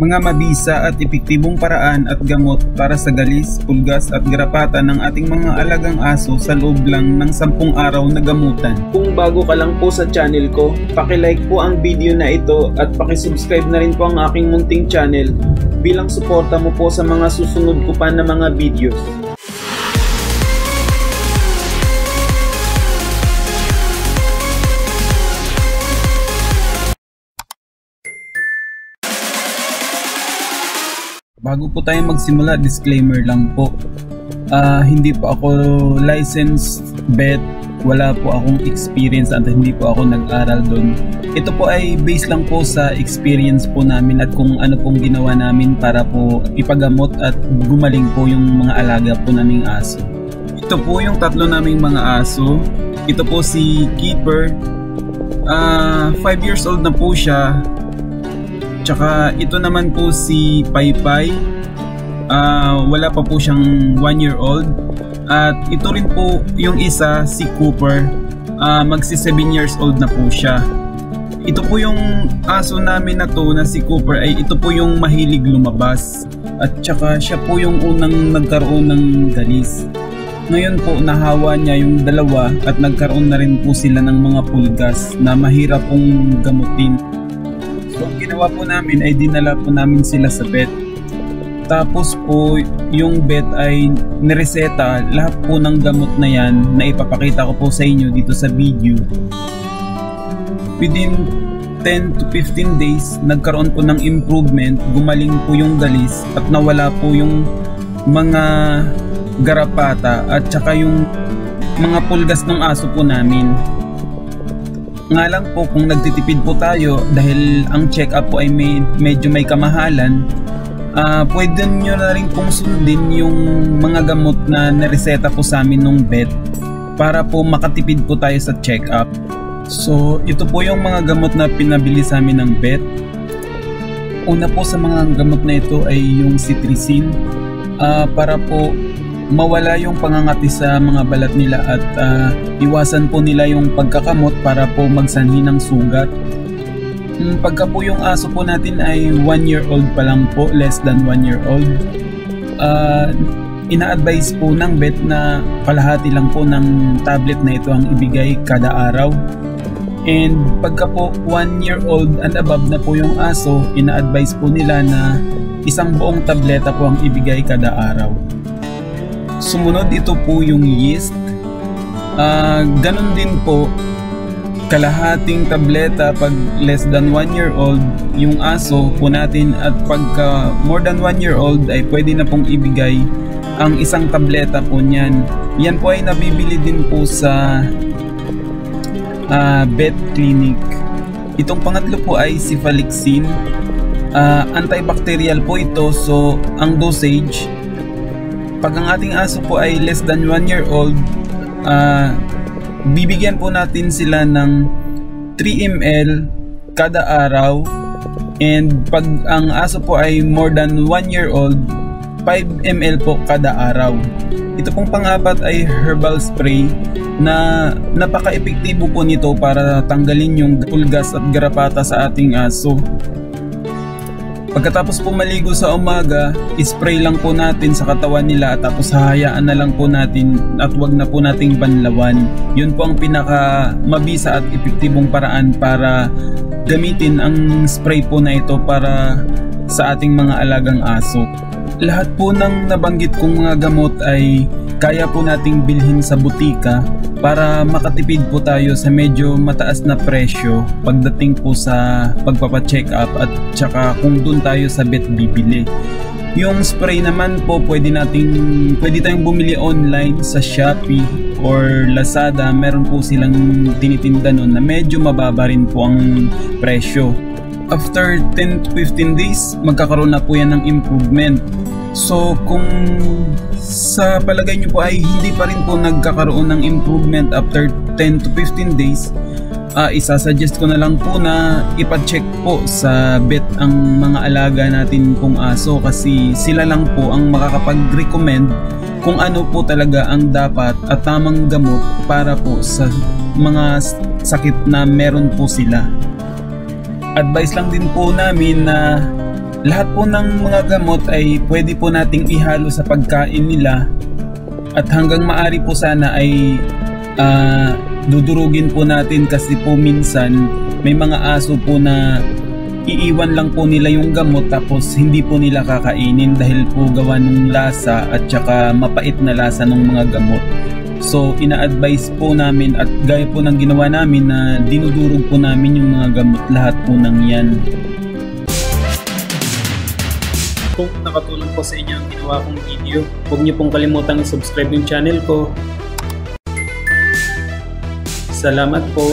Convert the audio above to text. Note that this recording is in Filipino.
mga mabisa at epektibong paraan at gamot para sa galis, pulgas at garapata ng ating mga alagang aso sa loob lang ng 10 araw na gamutan. Kung bago ka lang po sa channel ko, like po ang video na ito at subscribe na rin po ang aking munting channel bilang suporta mo po sa mga susunod ko pa na mga videos. Bago po tayo magsimula, disclaimer lang po. Uh, hindi po ako licensed vet, wala po akong experience at hindi po ako nag-aral doon. Ito po ay based lang po sa experience po namin at kung ano pong ginawa namin para po ipagamot at gumaling po yung mga alaga po naming aso. Ito po yung tatlo naming mga aso. Ito po si Keeper. 5 uh, ah, years old na po siya Tsaka ito naman po si Paypay. Uh, wala pa po siyang 1 year old. At ito rin po yung isa, si Cooper. Uh, magsi 7 years old na po siya. Ito po yung aso namin na to na si Cooper ay ito po yung mahilig lumabas. At tsaka siya po yung unang nagkaroon ng galis. Ngayon po nahawa niya yung dalawa at nagkaroon na rin po sila ng mga pulgas na mahirap pong gamutin. So ang ginawa po namin ay dinala po namin sila sa vet. Tapos po yung vet ay nireseta lahat po ng gamot na yan na ipapakita ko po sa inyo dito sa video. Within 10 to 15 days, nagkaroon po ng improvement, gumaling po yung galis at nawala po yung mga garapata at saka yung mga pulgas ng aso po namin. Nga lang po kung nagtitipid po tayo dahil ang check-up po ay may, medyo may kamahalan, uh, pwede nyo na rin pong sundin yung mga gamot na nareseta po sa amin nung vet para po makatipid po tayo sa check-up. So, ito po yung mga gamot na pinabili sa amin ng vet. Una po sa mga gamot na ito ay yung cetirizine uh, para po mawala yung pangangati sa mga balat nila at uh, iwasan po nila yung pagkakamot para po magsanhi ng sugat. Hmm, pagka po yung aso po natin ay 1 year old pa lang po, less than 1 year old, uh, ina-advise po ng vet na kalahati lang po ng tablet na ito ang ibigay kada araw. And pagka po 1 year old and above na po yung aso, ina-advise po nila na isang buong tableta po ang ibigay kada araw. Sumunod ito po yung yeast. Uh, ganun din po, kalahating tableta pag less than 1 year old yung aso po natin at pagka more than 1 year old ay pwede na pong ibigay ang isang tableta po niyan. Yan po ay nabibili din po sa uh, vet clinic. Itong pangatlo po ay cefalexin. Uh, antibacterial po ito so ang dosage pag ang ating aso po ay less than 1 year old, uh, bibigyan po natin sila ng 3 ml kada araw and pag ang aso po ay more than 1 year old, 5 ml po kada araw. Ito pong pangapat ay herbal spray na napaka-epektibo po nito para tanggalin yung pulgas at garapata sa ating aso. Pagkatapos po maligo sa umaga, spray lang po natin sa katawan nila tapos hahayaan na lang po natin at wag na po nating banlawan. Yun po ang pinaka mabisa at epektibong paraan para gamitin ang spray po na ito para sa ating mga alagang aso. Lahat po ng nabanggit kong mga gamot ay kaya po nating bilhin sa butika para makatipid po tayo sa medyo mataas na presyo pagdating po sa pagpapacheck up at tsaka kung doon tayo sa vet bibili. Yung spray naman po pwede nating pwede tayong bumili online sa Shopee or Lazada. Meron po silang tinitinda noon na medyo mababa rin po ang presyo. After 10 to 15 days, magkakaroon na po yan ng improvement. So kung sa palagay nyo po ay hindi pa rin po nagkakaroon ng improvement after 10 to 15 days, uh, isasuggest ko na lang po na ipacheck po sa vet ang mga alaga natin pong aso kasi sila lang po ang makakapag-recommend kung ano po talaga ang dapat at tamang gamot para po sa mga sakit na meron po sila. Advice lang din po namin na lahat po ng mga gamot ay pwede po nating ihalo sa pagkain nila at hanggang maari po sana ay uh, dudurugin po natin kasi po minsan may mga aso po na iiwan lang po nila yung gamot tapos hindi po nila kakainin dahil po gawa ng lasa at saka mapait na lasa ng mga gamot. So ina-advise po namin at gaya po ng ginawa namin na dinudurog po namin yung mga gamot lahat po ng yan. Kung nakatulong po sa inyo ang ginawa kong video, huwag niyo pong kalimutang i-subscribe yung channel ko. Salamat po.